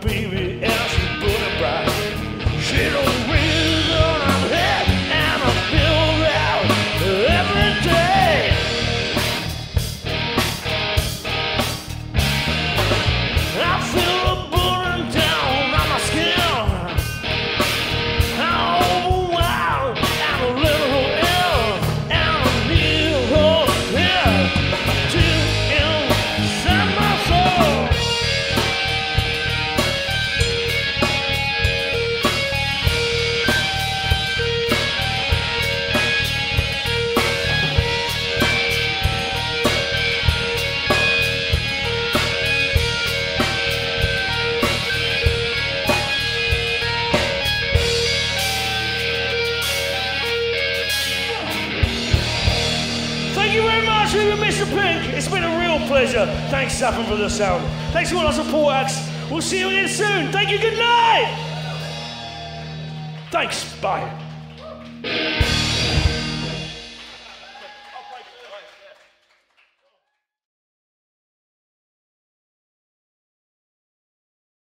baby. Pink, it's been a real pleasure. Thanks, Saffron, for the sound. Thanks to all our support acts. We'll see you again soon. Thank you, good night. Thanks, bye.